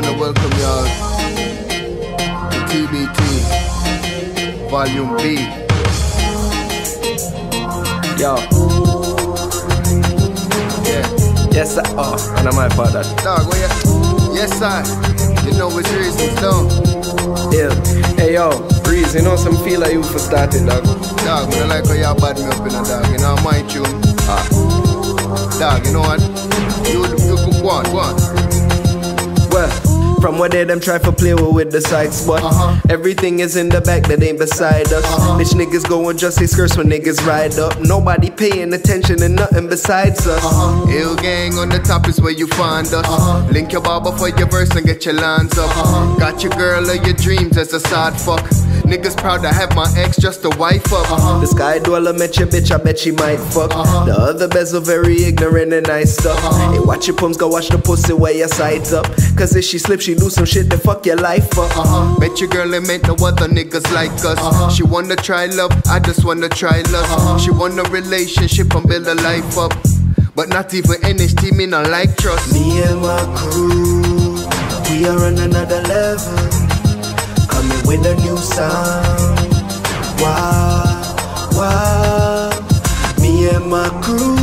wanna welcome y'all to TBT Volume B. Yo, Yeah. yes, sir. Oh, and I'm my father. Dog, where you? Yes, sir. You know which reasons, though. Yeah. Hey, yo, Breeze, you know some feel like you for starting, dog. Dog, man, I like how y'all bad me up in a dog. You know, my tune. Ah. Dog, you know what? You, you, go on, go on. From where they them try to play with, the sights, but Uh-huh. everything is in the back that ain't beside us. Uh-huh. Bitch niggas go and just say skirts when niggas ride up. Nobody paying attention to nothing besides us. Uh-huh. Hill gang on the top is where you find us. Link your barber for your verse and get your lines up. Got your girl of your dreams as a side fuck. Niggas proud to have my ex just a wife up. The sky dweller met your bitch, I bet she might fuck. The other bezel very ignorant and nice stuff. Hey, watch your pums, go watch the pussy where your sides up. Cause if she slip, she lose some shit, then fuck your life up. Uh-huh. Bet your girl ain't met no other niggas like us. Uh-huh. She wanna try love, I just wanna try lust. Uh-huh. She want a relationship and build a life up. But not even NHT, me not like trust. Me and my crew, we are on another level. Coming with a new sound. Wow, wow. Me and my crew,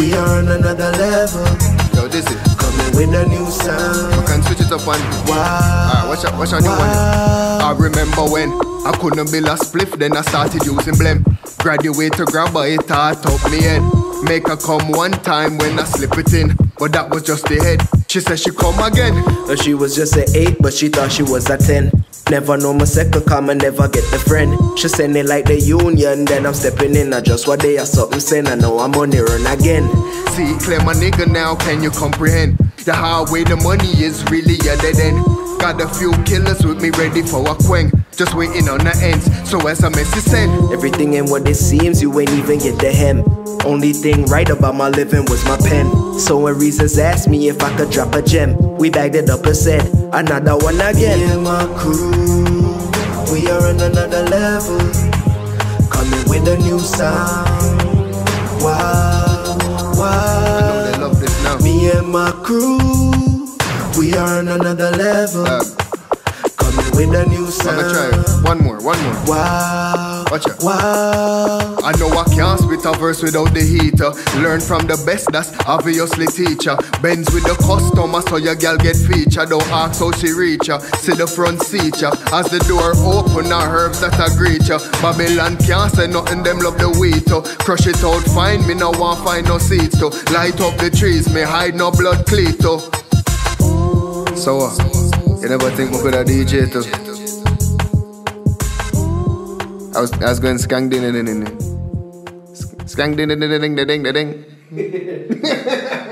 we are on another level. Yo, this is. Coming with a new sound. Can switch it up on. Wow. Alright, watch out, watch out, new one. I remember when I couldn't build a spliff, then I started using blem. Graduate to grab her, it hard up me head. Make her come one time when I slip it in, but that was just the head. She said she come again. She was just a 8, but she thought she was a 10. Never know my second come and never get the friend. She send it like the union, then I'm stepping in. I just what they are something saying. I know I'm on the run again. See, clear my nigga now, can you comprehend? The hard way the money is really a dead end. Got a few killers with me ready for a quang. Just waiting on the ends, so as a message send. Everything ain't what it seems, you ain't even get the hem. Only thing right about my living was my pen. So when Reasons asked me if I could drop a gem, we bagged it up and said, another one again. Me and my crew, we are on another level. Coming with a new sound. Wow, I wow. know they love this now. Me and my crew, we are on another level. Uh, Coming with a new I'ma sound. try. One more, one more. Wow, Watch out. wow. I know I can't spit a verse without the heater. Learn from the best, that's obviously teacher. Bends with the customer, so your girl get feature. Don't ask how she reach ya. See the front seat ya. As the door open, her herbs that I greet ya. Babylon can't say nothing, them love the wheat. oh. Crush it out, find me, no one find no seeds to. Light up the trees, me hide no blood cleat oh. So uh, you never think we could have DJ too? I was, I was going skang ding ding ding ding. Skang ding ding ding ding ding ding ding.